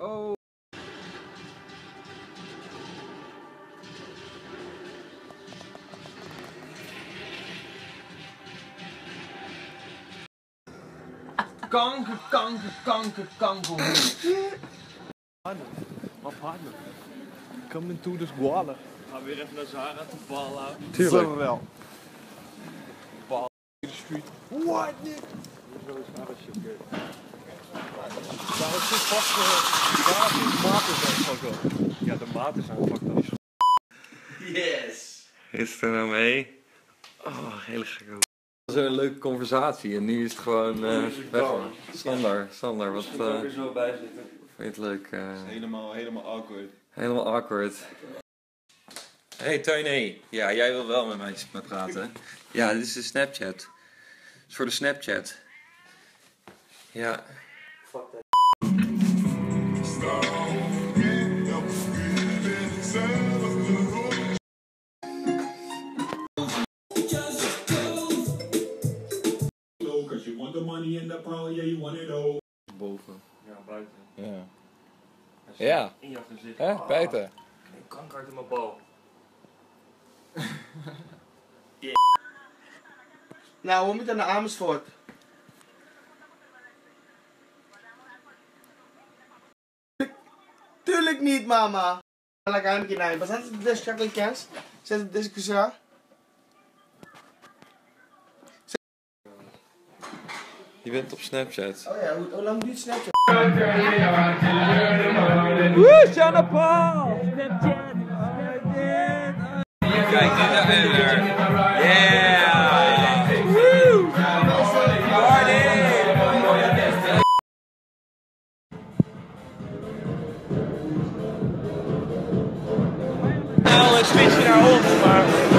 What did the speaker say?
Oh. Kanker, kanker, kanker, kanker. Afhaken. Coming to the squalor. Ga weer even naar Zara te ballen. Tuurlijk. wel. What? Zo is alles Daar is het vast. Daar is het maat is aan fucked up. Ja, de maat is fucked up. Yes. Is het er nou mee? Oh, hele gekke. Dat was een leuke conversatie en nu is het gewoon eh weg. man. Sander, Sander, wat eh, er zo bij zitten. vind je het leuk? eh, Helemaal, helemaal awkward. helemaal awkward. Hey Teun, ja, jij wil wel met mij met praten. Ja, dit is de Snapchat. Het is voor de Snapchat. Ja. Cause you Boven. Ja, buiten. Ja. Ja. In je gezicht. Hè, Peter? Kanker uit in mijn bal. Nou, we moeten naar Amersfoort. Tuurlijk niet, mama. Lekker aan het Basta sa desk ka kay Cass? Sa desk ko siya? Je bent op Snapchat. Oh ja, hoe, hoe lang duurt Snapchat? Kijk, dit daar Nou, een switch naar ons, maar